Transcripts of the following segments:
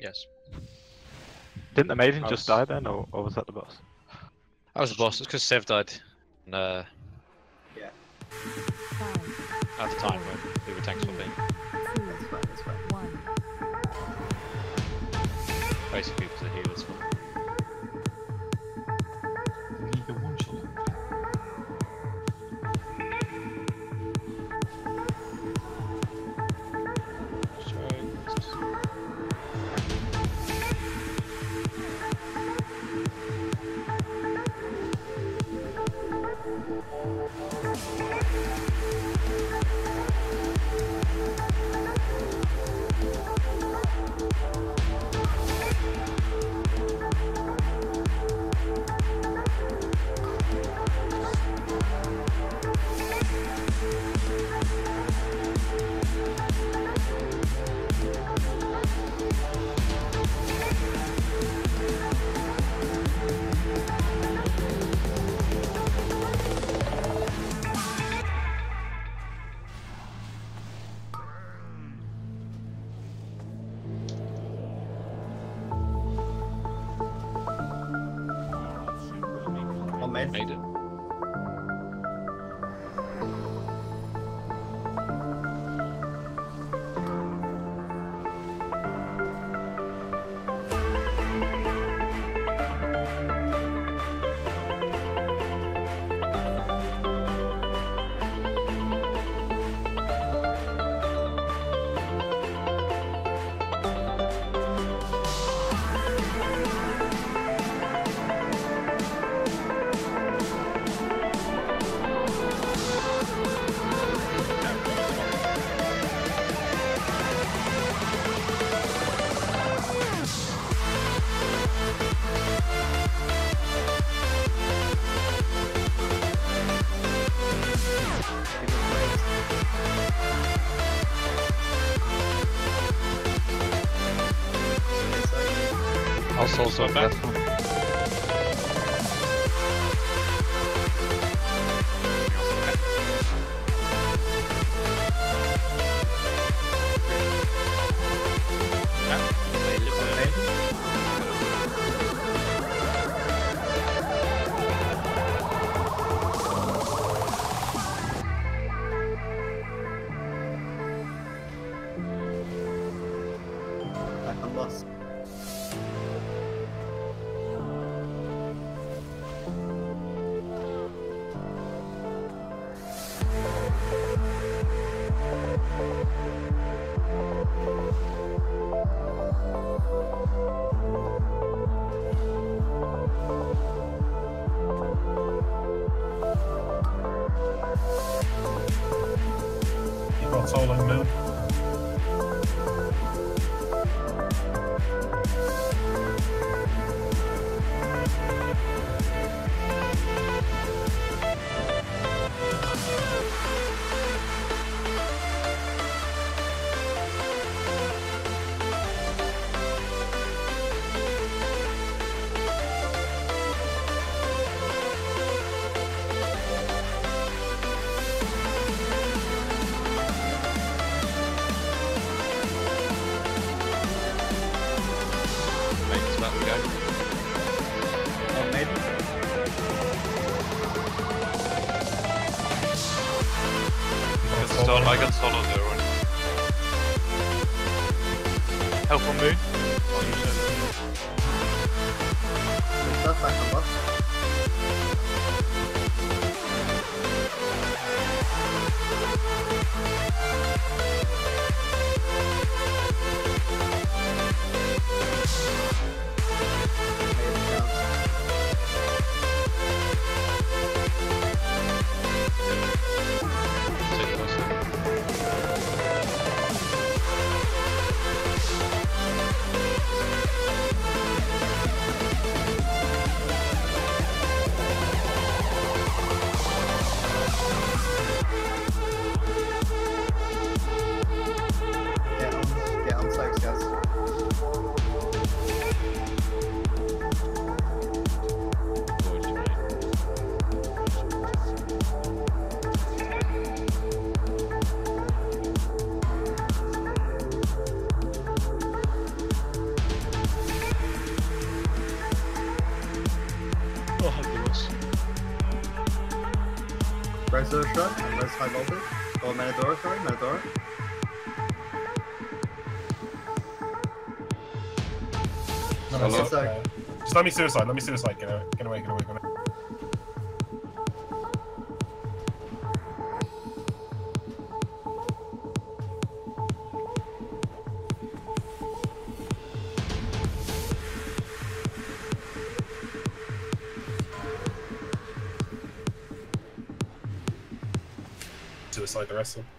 Yes. Didn't the maiden I just die then, or, or was that the boss? I was the boss. It's because Sev died. And, uh, Yeah. Five, at the time when we were tanks were being two, That's fine, that's fine. one. basically because the healers. Made it. Also, also back. left He got solo Help on moon. Oh, you said Stuff Thunderstruck, res high voltage. Or Menadora, sorry, Menadora. No, no, Just let me suicide. Let me suicide. Get away. Get away. Get away. Get away. Suicide the rest of them.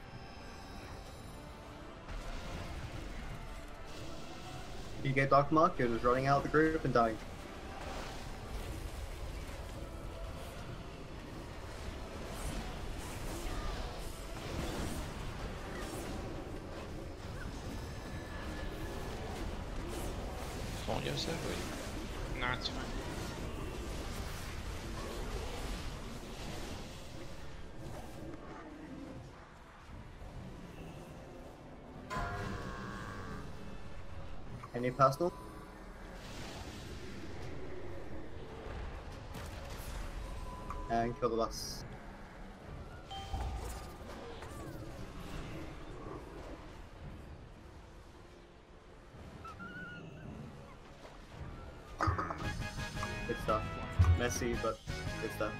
You get Dark Mark, you're just running out of the group and dying. Phone yourself, wait. No, it's fine. Any personal? And kill the bus. Good stuff. Messy, but good stuff.